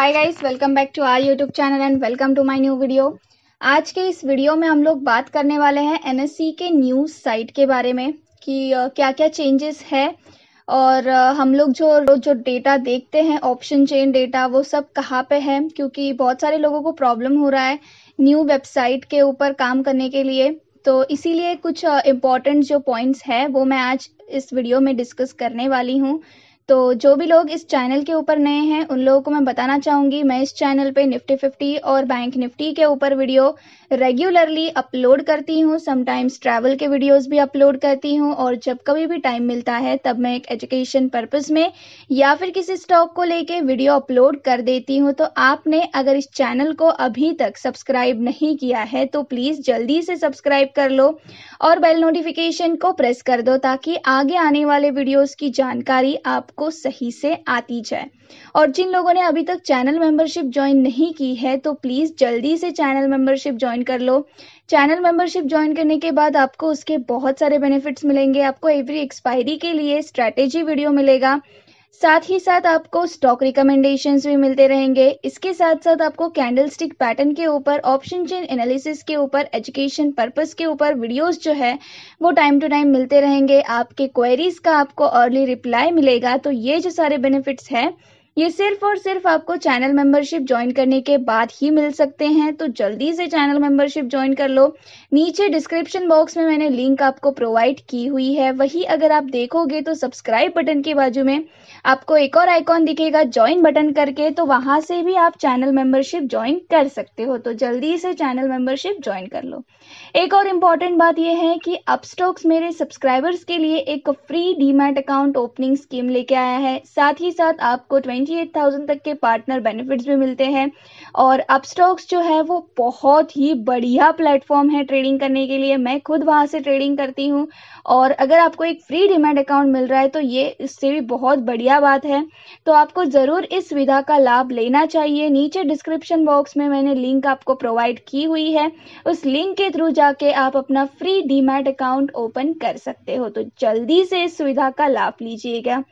Hi guys welcome back to our YouTube channel and welcome to my new video आज के इस video में हम लोग बात करने वाले हैं एनएससी के न्यूज़ साइट के बारे में कि क्या क्या चेंजेस है और हम लोग जो जो डेटा देखते हैं ऑप्शन चेन डेटा वो सब कहाँ पे है? क्योंकि बहुत सारे लोगों को प्रॉब्लम हो रहा है न्यू वेबसाइट के ऊपर काम करने के लिए। तो इसीलिए कुछ इम्पोर्टेंट जो पॉइंट्स है, वो मैं आज इस वीडियो में डिस्कस करने वाली हूँ। तो जो भी लोग इस चैनल के ऊपर नए हैं, उन लोगों को मैं बताना चाहूँगी, मैं इस चैनल पे निफ्टी फिफ्टी और बैंक निफ्टी के ऊपर वीडियो रेगुलरली अपलोड करती हूँ समटाइम्स ट्रैवल के वीडियोस भी अपलोड करती हूँ और जब कभी भी टाइम मिलता है, तब मैं एक एजुकेशन पर्पज़ में या फिर किसी स्टॉक को लेके वीडियो अपलोड कर देती हूँ। तो आपने अगर इस चैनल को अभी तक सब्सक्राइब नहीं किया है तो प्लीज़ जल्दी से सब्सक्राइब कर लो और बेल नोटिफिकेशन को प्रेस कर दो ताकि आगे आने वाले वीडियोज़ की जानकारी आपको सही से आती जाए। और जिन लोगों ने अभी तक चैनल मेंबरशिप ज्वाइन नहीं की है तो प्लीज़ जल्दी से चैनल मेंबरशिप ज्वाइन कर लो। चैनल मेंबरशिप ज्वाइन करने के बाद आपको उसके बहुत सारे बेनिफिट्स मिलेंगे। आपको एवरी एक्सपायरी के लिए स्ट्रैटेजी वीडियो मिलेगा। साथ ही साथ आपको स्टॉक रिकमेंडेशंस भी मिलते रहेंगे। इसके साथ साथ आपको कैंडल स्टिक पैटर्न के ऊपर ऑप्शन चेन एनालिसिस के ऊपर एजुकेशन पर्पस के ऊपर वीडियोस जो है, वो टाइम टू टाइम मिलते रहेंगे। आपके क्वेरीज का आपको अर्ली रिप्लाई मिलेगा। तो ये जो सारे बेनिफिट्स हैं ये सिर्फ़ और सिर्फ़ आपको चैनल मेंबरशिप ज्वाइन करने के बाद ही मिल सकते हैं तो जल्दी से चैनल मेंबरशिप ज्वाइन कर लो। नीचे डिस्क्रिप्शन बॉक्स में मैंने लिंक आपको प्रोवाइड की हुई है, वही अगर आप देखोगे तो सब्सक्राइब बटन के बाजू में आपको एक और आइकॉन दिखेगा, ज्वाइन बटन करके तो वहाँ से भी आप चैनल मेंबरशिप ज्वाइन कर सकते हो तो जल्दी से चैनल मेंबरशिप ज्वाइन कर लो। एक और इंपॉर्टेंट बात यह है कि अपस्टॉक्स मेरे सब्सक्राइबर्स के लिए एक free demat account opening scheme लेके आया है, साथ ही साथ आपको ट्वेंटी एट थाउज़ेंड तक के पार्टनर बेनिफिट्स भी मिलते हैं। और अपस्टॉक्स जो है, वो बहुत ही बढ़िया प्लेटफॉर्म है ट्रेडिंग करने के लिए। मैं खुद वहाँ से ट्रेडिंग करती हूँ। और अगर आपको एक फ्री डिमेट अकाउंट मिल रहा है तो ये इससे भी बहुत बढ़िया बात है। तो आपको ज़रूर इस सुविधा का लाभ लेना चाहिए। नीचे डिस्क्रिप्शन बॉक्स में मैंने लिंक आपको प्रोवाइड की हुई है। उस लिंक के थ्रू जाके आप अपना फ्री डीमैट अकाउंट ओपन कर सकते हो। तो जल्दी से इस सुविधा का लाभ लीजिएगा।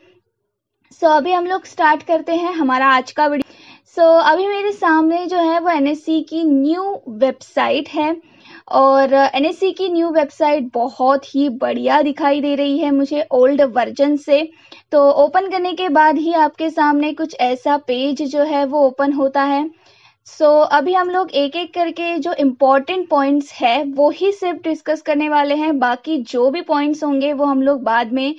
सो so, अभी हम लोग स्टार्ट करते हैं हमारा आज का वीडियो सो so, अभी मेरे सामने जो है वो एनएससी की न्यू वेबसाइट है और एनएससी की न्यू वेबसाइट बहुत ही बढ़िया दिखाई दे रही है मुझे ओल्ड वर्जन से। तो ओपन करने के बाद ही आपके सामने कुछ ऐसा पेज जो है वो ओपन होता है। सो so, अभी हम लोग एक एक करके जो इम्पोर्टेंट पॉइंट्स है वो ही सिर्फ़ डिस्कस करने वाले हैं। बाकी जो भी पॉइंट्स होंगे वो हम लोग बाद में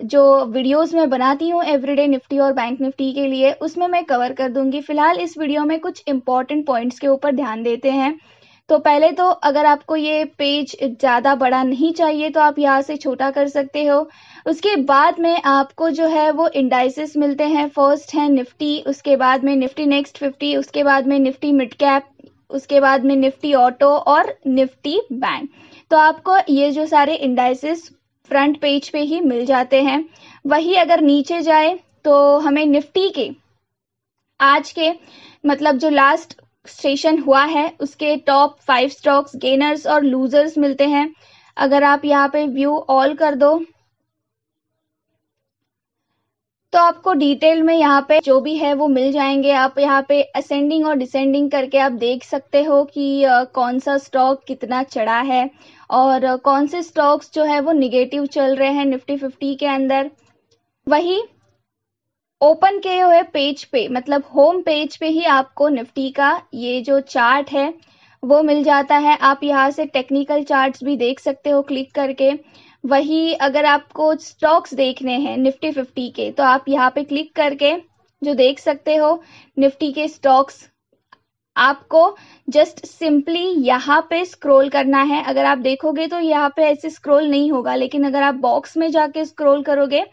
जो वीडियोस में बनाती हूँ एवरीडे निफ्टी और बैंक निफ्टी के लिए, उसमें मैं कवर कर दूँगी। फ़िलहाल इस वीडियो में कुछ इंपॉर्टेंट पॉइंट्स के ऊपर ध्यान देते हैं। तो पहले तो अगर आपको ये पेज ज़्यादा बड़ा नहीं चाहिए तो आप यहाँ से छोटा कर सकते हो। उसके बाद में आपको जो है वो इंडाइसिस मिलते हैं। फ़र्स्ट है निफ्टी, उसके बाद में निफ्टी नेक्स्ट फिफ्टी उसके बाद में निफ्टी मिड कैप उसके बाद में निफ्टी ऑटो और निफ्टी बैंक तो आपको ये जो सारे इंडाइसिस फ्रंट पेज पे ही मिल जाते हैं। वही अगर नीचे जाए तो हमें निफ्टी के, आज के मतलब जो लास्ट स्टेशन हुआ है, उसके टॉप फाइव स्टॉक्स गेनर्स और लूजर्स मिलते हैं। अगर आप यहाँ पे व्यू ऑल कर दो तो आपको डिटेल में यहाँ पे जो भी है वो मिल जाएँगे। आप यहाँ पे असेंडिंग और डिसेंडिंग करके आप देख सकते हो कि कौन सा स्टॉक कितना चढ़ा है और कौन से स्टॉक्स जो है वो निगेटिव चल रहे हैं निफ्टी फिफ्टी के अंदर। वही ओपन किए हुए पेज पे मतलब होम पेज पे ही आपको निफ्टी का ये जो चार्ट है, वो मिल जाता है। आप यहाँ से टेक्निकल चार्ट्स भी देख सकते हो क्लिक करके। वही अगर आपको स्टॉक्स देखने हैं निफ्टी फिफ्टी के तो आप यहाँ पे क्लिक करके जो देख सकते हो निफ्टी के स्टॉक्स आपको जस्ट सिंपली यहाँ पे स्क्रॉल करना है। अगर आप देखोगे तो यहाँ पे ऐसे स्क्रॉल नहीं होगा, लेकिन अगर आप बॉक्स में जाके स्क्रॉल करोगे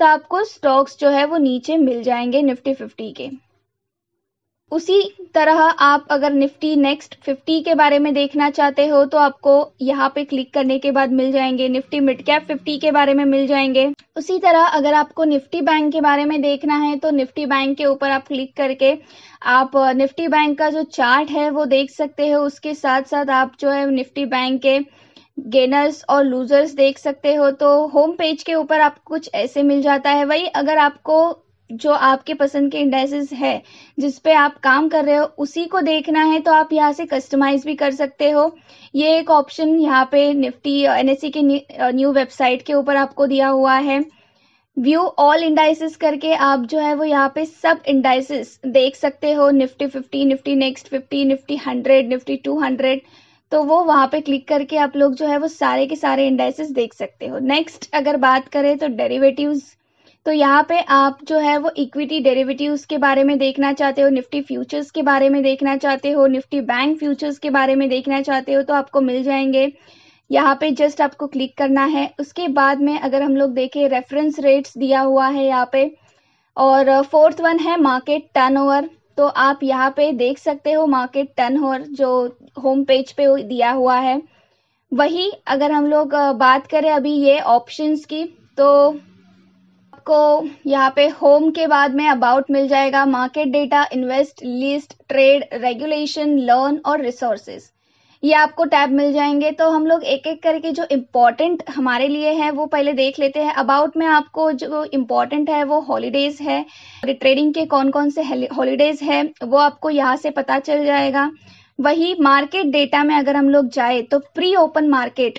तो आपको स्टॉक्स जो है वो नीचे मिल जाएँगे निफ्टी फिफ्टी के। उसी तरह आप अगर निफ्टी नेक्स्ट 50 के बारे में देखना चाहते हो तो आपको यहाँ पे क्लिक करने के बाद मिल जाएँगे निफ्टी मिड कैप 50 के बारे में मिल जाएँगे। उसी तरह अगर आपको निफ्टी बैंक के बारे में देखना है तो निफ्टी बैंक के ऊपर आप क्लिक करके आप निफ्टी बैंक का जो चार्ट है, वो देख सकते हो। उसके साथ साथ आप जो है निफ्टी बैंक के गेनर्स और लूजर्स देख सकते हो। तो होम पेज के ऊपर आपको कुछ ऐसे मिल जाता है। वही अगर आपको जो आपके पसंद के इंडाइसिस है, जिस पे आप काम कर रहे हो, उसी को देखना है तो आप यहाँ से कस्टमाइज भी कर सकते हो। ये एक ऑप्शन यहाँ पे निफ्टी एनएससी के न्यू वेबसाइट के ऊपर आपको दिया हुआ है। व्यू ऑल इंडाइसिस करके आप जो है वो यहाँ पे सब इंडाइसिस देख सकते हो। Nifty fifty Nifty next fifty Nifty hundred Nifty two hundred तो वो वहाँ पे क्लिक करके आप लोग जो है वो सारे के सारे इंडाइसेस देख सकते हो। नेक्स्ट अगर बात करें तो डेरिवेटिव्स तो यहाँ पे आप जो है वो इक्विटी डेरिवेटिव्स के बारे में देखना चाहते हो निफ्टी फ्यूचर्स के बारे में देखना चाहते हो निफ्टी बैंक फ्यूचर्स के बारे में देखना चाहते हो तो आपको मिल जाएँगे। यहाँ पे जस्ट आपको क्लिक करना है। उसके बाद में अगर हम लोग देखें रेफरेंस रेट्स दिया हुआ है यहाँ पे। और फोर्थ वन है मार्केट टर्नओवर तो आप यहाँ पे देख सकते हो मार्केट टर्न जो होम पेज पे दिया हुआ है। वही अगर हम लोग बात करें अभी ये ऑप्शंस की तो आपको यहाँ पे होम के बाद में अबाउट मिल जाएगा market data invest list trade regulation learn और रिसोर्सेज ये आपको टैब मिल जाएँगे तो हम लोग एक एक करके जो इम्पोर्टेंट हमारे लिए है, वो पहले देख लेते हैं। अबाउट में आपको जो इम्पोर्टेंट है, वो हॉलीडेज है। ट्रेडिंग के कौन कौन से हॉलीडेज है, वो आपको यहाँ से पता चल जाएगा। वही मार्केट डेटा में अगर हम लोग जाए तो प्री ओपन मार्केट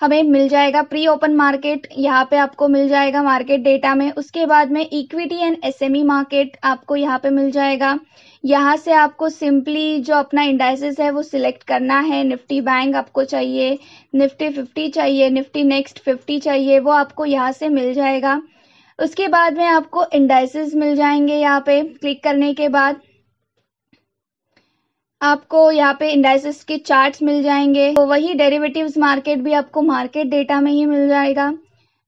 हमें मिल जाएगा प्री ओपन मार्केट यहाँ पे आपको मिल जाएगा मार्केट डेटा में। उसके बाद में इक्विटी एंड एसएमई मार्केट आपको यहाँ पे मिल जाएगा। यहाँ से आपको सिंपली जो अपना इंडाइसिस है, वो सिलेक्ट करना है। निफ्टी बैंक आपको चाहिए निफ्टी फिफ्टी चाहिए निफ्टी नेक्स्ट फिफ्टी चाहिए, वो आपको यहाँ से मिल जाएगा। उसके बाद में आपको इंडाइसिस मिल जाएँगे यहाँ पे। क्लिक करने के बाद आपको यहाँ पे इंडाइसिस के चार्ट्स मिल जाएँगे। तो वही डेरिवेटिव्स मार्केट भी आपको मार्केट डेटा में ही मिल जाएगा।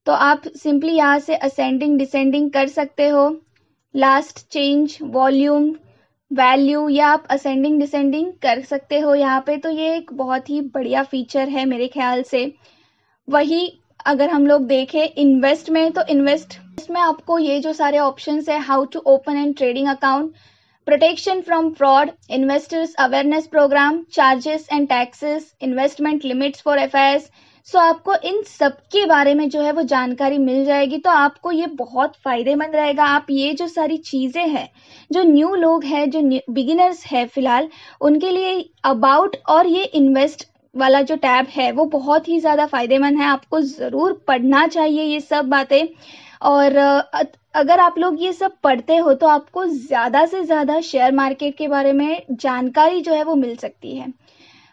तो आप सिंपली यहाँ से असेंडिंग डिसेंडिंग कर सकते हो। लास्ट चेंज वॉल्यूम वैल्यू या आप असेंडिंग डिसेंडिंग कर सकते हो यहाँ पे। तो ये एक बहुत ही बढ़िया फीचर है मेरे ख्याल से। वही अगर हम लोग देखें इन्वेस्ट में तो इन्वेस्ट इसमें आपको ये जो सारे ऑप्शन है how to open and trading account protection from fraud investors awareness programme charges and taxes investment limits for F so आपको इन सब के बारे में जो है वो जानकारी मिल जाएगी तो आपको ये बहुत फ़ायदेमंद रहेगा। आप ये जो सारी चीज़ें हैं, जो न्यू लोग हैं, जो बिगिनर्स है फ़िलहाल, उनके लिए अबाउट और ये इन्वेस्ट वाला जो टैब है, वो बहुत ही ज़्यादा फ़ायदेमंद है। आपको ज़रूर पढ़ना चाहिए ये सब बातें। और अगर आप लोग ये सब पढ़ते हो तो आपको ज़्यादा से ज़्यादा शेयर मार्केट के बारे में जानकारी जो है वो मिल सकती है।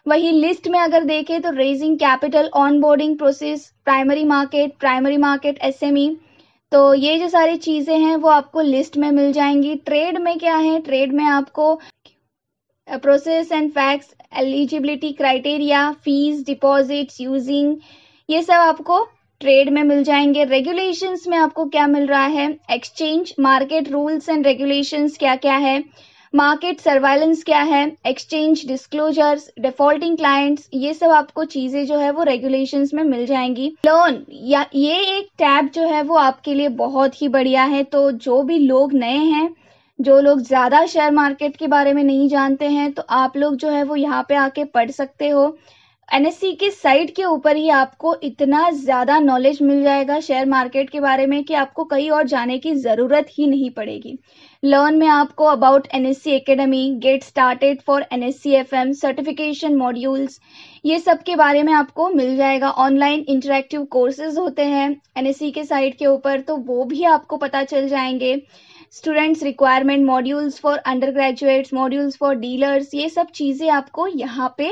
वही लिस्ट में अगर देखें तो raising capital onboarding process primary market primary market SME तो ये जो सारी चीज़ें हैं वो आपको लिस्ट में मिल जाएँगी। ट्रेड में क्या है? ट्रेड में आपको process and facts eligibility criteria fees deposits using ये सब आपको ट्रेड में मिल जाएँगे। रेगुलेशंस में आपको क्या मिल रहा है? Exchange market rules and regulations क्या क्या है? मार्केट सर्वाइलेंस क्या है? एक्सचेंज डिस्क्लोजर्स डिफॉल्टिंग क्लाइंट्स ये सब आपको चीज़ें जो है वो रेगुलेशंस में मिल जाएँगी। लोन या ये एक टैब जो है वो आपके लिए बहुत ही बढ़िया है। तो जो भी लोग नए हैं, जो लोग ज़्यादा शेयर मार्केट के बारे में नहीं जानते हैं तो आप लोग जो है वो यहाँ पे आके पढ़ सकते हो। एनएससी के साइट के ऊपर ही आपको इतना ज़्यादा नॉलेज मिल जाएगा शेयर मार्केट के बारे में कि आपको कहीं और जाने की ज़रूरत ही नहीं पड़ेगी। लर्न में आपको about NSC academy get started for NSC FM certification modules ये सब के बारे में आपको मिल जाएगा। ऑनलाइन इंटरेक्टिव कोर्सेज होते हैं एनएससी के साइट के ऊपर तो वो भी आपको पता चल जाएँगे। Students requirement modules for undergraduates modules for dealers ये सब चीज़ें आपको यहाँ पे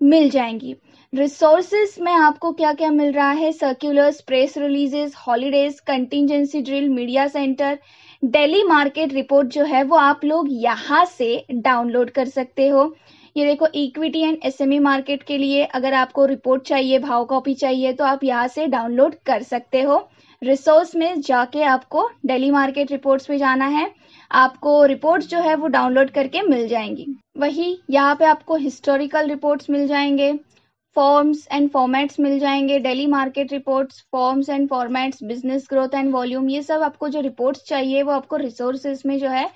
मिल जाएँगी। रिसोर्सेज में आपको क्या क्या मिल रहा है? Circulars press releases holidays contingency drill media centre daily market report जो है वो आप लोग यहाँ से डाउनलोड कर सकते हो। ये देखो इक्विटी एंड एसएमई मार्केट के लिए अगर आपको रिपोर्ट चाहिए, भाव कॉपी चाहिए तो आप यहाँ से डाउनलोड कर सकते हो। रिसोर्स में जाके आपको डेली मार्केट रिपोर्ट्स पे जाना है। आपको रिपोर्ट्स जो है वो डाउनलोड करके मिल जाएँगी। वही यहाँ पे आपको हिस्टोरिकल रिपोर्ट्स मिल जाएँगे फॉर्म्स एंड फॉर्मेट्स मिल जाएँगे daily market reports forms and formats business growth and volume ये सब आपको जो रिपोर्ट्स चाहिए, वो आपको रिसोर्सेज में जो है,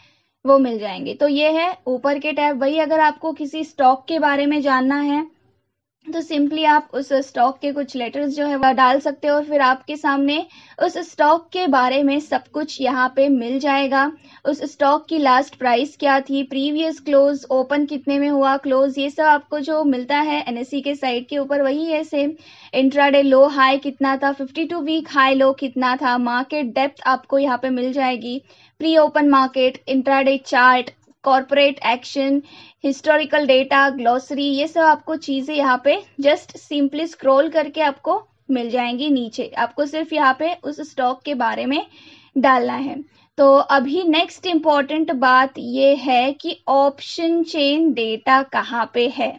वो मिल जाएँगे। तो ये है ऊपर के टैब। वही अगर आपको किसी स्टॉक के बारे में जानना है तो सिंपली आप उस स्टॉक के कुछ लेटर्स जो है वह डाल सकते हो और फिर आपके सामने उस स्टॉक के बारे में सब कुछ यहाँ पे मिल जाएगा। उस स्टॉक की लास्ट प्राइस क्या थी? प्रीवियस क्लोज ओपन कितने में हुआ? क्लोज ये सब आपको जो मिलता है एनएससी के साइट के ऊपर वही है सेम इंट्राडे लो हाई कितना था? 52 वीक हाई लो कितना था? मार्केट डेप्थ आपको यहाँ पे मिल जाएगी। Pre open market intraday chart corporate action historical data glossary ये सब आपको चीज़ें यहाँ पे जस्ट सिंपली स्क्रॉल करके आपको मिल जाएँगी नीचे। आपको सिर्फ़ यहाँ पे उस स्टॉक के बारे में डालना है। तो अभी नेक्स्ट इंपॉर्टेंट बात ये है कि ऑप्शन चेन डेटा कहाँ पे है।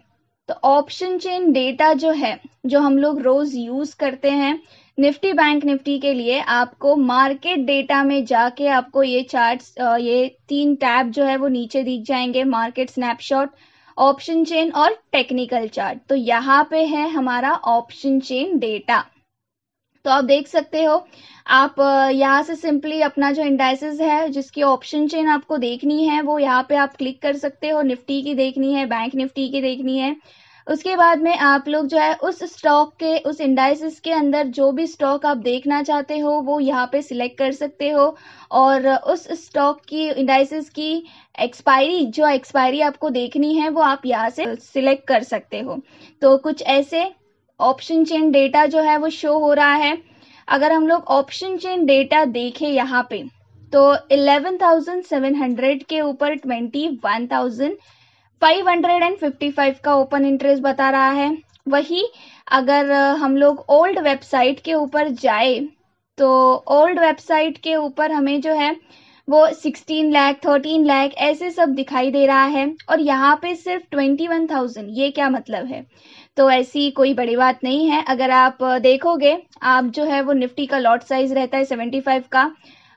तो ऑप्शन चेन डेटा जो है, जो हम लोग रोज यूज़ करते हैं निफ्टी बैंक निफ्टी के लिए आपको मार्केट डेटा में जाके आपको ये चार्ट्स ये तीन टैब जो है वो नीचे दिख जाएँगे, मार्केट स्नैपशॉट, ऑप्शन चेन और टेक्निकल चार्ट। तो यहाँ पे है हमारा ऑप्शन चेन डेटा। तो आप देख सकते हो, आप यहाँ से सिंपली अपना जो इंडाइसिस है, जिसकी ऑप्शन चेन आपको देखनी है, वो यहाँ पे आप क्लिक कर सकते हो। निफ्टी की देखनी है, बैंक निफ्टी की देखनी है। उसके बाद में आप लोग जो है उस स्टॉक के उस इंडाइसिस के अंदर जो भी स्टॉक आप देखना चाहते हो वो यहाँ पे सिलेक्ट कर सकते हो। और उस स्टॉक की इंडाइसिस की एक्सपायरी जो एक्सपायरी आपको देखनी है वो आप यहाँ से सिलेक्ट कर सकते हो। तो कुछ ऐसे ऑप्शन चेन डेटा जो है वो शो हो रहा है। अगर हम लोग ऑप्शन चेन डेटा देखें यहाँ पे तो 11,700 के ऊपर 21,000 555 का ओपन इंटरेस्ट बता रहा है। वही अगर हम लोग ओल्ड वेबसाइट के ऊपर जाए तो ओल्ड वेबसाइट के ऊपर हमें जो है वो 16 लाख 13 लाख ऐसे सब दिखाई दे रहा है और यहाँ पे सिर्फ़ 21,000 ये क्या मतलब है? तो ऐसी कोई बड़ी बात नहीं है। अगर आप देखोगे आप जो है वो निफ्टी का लॉट साइज़ रहता है 75 का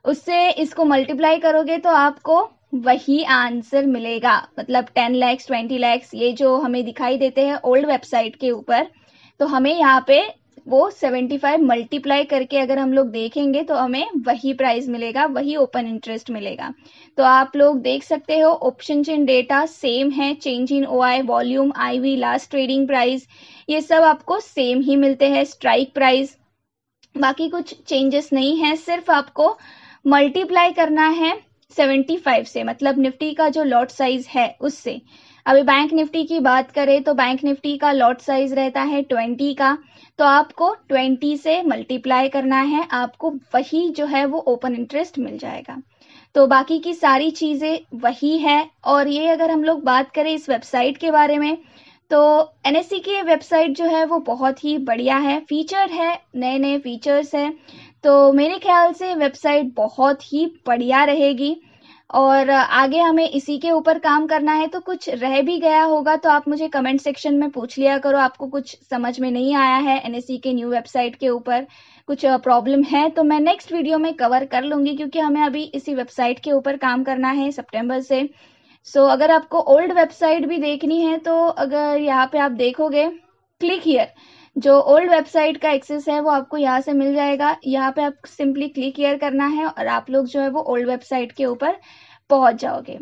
उससे इसको मल्टीप्लाई करोगे तो आपको वही आंसर मिलेगा। मतलब टेन लैक्स, ट्वेंटी लैक्स, ये जो हमें दिखाई देते हैं ओल्ड वेबसाइट के ऊपर तो हमें यहाँ पे वो सेवेंटी फाइव मल्टीप्लाई करके अगर हम लोग देखेंगे तो हमें वही प्राइस मिलेगा, वही ओपन इंटरेस्ट मिलेगा। तो आप लोग देख सकते हो ऑप्शन चेन डेटा सेम है, change in O I volume I V last trading price, ये सब आपको सेम ही मिलते हैं, स्ट्राइक प्राइस। बाकी कुछ चेंजेस नहीं है, सिर्फ़ आपको मल्टीप्लाई करना है 75 से मतलब निफ्टी का जो लॉट साइज़ है उससे। अभी बैंक निफ्टी की बात करें तो बैंक निफ्टी का लॉट साइज़ रहता है 20 का। तो आपको 20 से मल्टीप्लाई करना है, आपको वही जो है वो ओपन इंटरेस्ट मिल जाएगा। तो बाकी की सारी चीज़ें वही है। और ये अगर हम लोग बात करें इस वेबसाइट के बारे में तो एन की वेबसाइट जो है वो बहुत ही बढ़िया है। फीचर है नए नए फीचर्स है। तो मेरे ख्याल से वेबसाइट बहुत ही बढ़िया रहेगी। और आगे हमें इसी के ऊपर काम करना है तो कुछ रह भी गया होगा तो आप मुझे कमेंट सेक्शन में पूछ लिया करो। आपको कुछ समझ में नहीं आया है एनएससी के न्यू वेबसाइट के ऊपर कुछ प्रॉब्लम है तो मैं नेक्स्ट वीडियो में कवर कर लूँगी क्योंकि हमें अभी इसी वेबसाइट के ऊपर काम करना है सितंबर से। सो so, अगर आपको ओल्ड वेबसाइट भी देखनी है तो अगर यहाँ पे आप देखोगे क्लिक हियर जो ओल्ड वेबसाइट का एक्सेस है, वो आपको यहाँ से मिल जाएगा। यहाँ पे आप सिंपली क्लिक हियर करना है और आप लोग जो है वो ओल्ड वेबसाइट के ऊपर पहुँच जाओगे।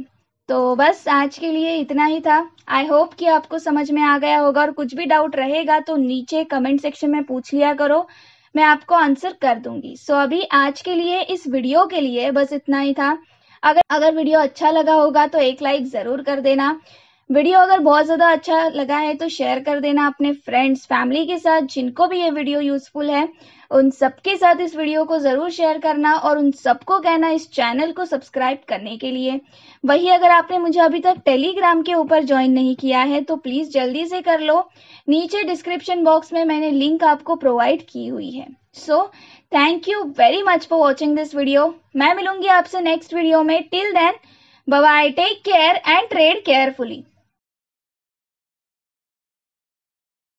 तो बस आज के लिए इतना ही था। आई होप कि आपको समझ में आ गया होगा और कुछ भी डाउट रहेगा तो नीचे कमेंट सेक्शन में पूछ लिया करो। मैं आपको आंसर कर दूँगी। सो अभी आज के लिए इस वीडियो के लिए बस इतना ही था। अगर अगर वीडियो अच्छा लगा होगा तो एक लाइक ज़रूर कर देना। वीडियो अगर बहुत ज़्यादा अच्छा लगा है तो शेयर कर देना अपने फ्रेंड्स फैमिली के साथ जिनको भी ये वीडियो यूज़फुल है। उन सबके साथ इस वीडियो को ज़रूर शेयर करना और उन सबको कहना इस चैनल को सब्सक्राइब करने के लिए। वही अगर आपने मुझे अभी तक टेलीग्राम के ऊपर ज्वाइन नहीं किया है तो प्लीज़ जल्दी से कर लो। नीचे डिस्क्रिप्शन बॉक्स में मैंने लिंक आपको प्रोवाइड की हुई है। So thank you very much for watching this video मैं मिलूँगी आपसे नेक्स्ट वीडियो में। Till then bye take care and trade carefully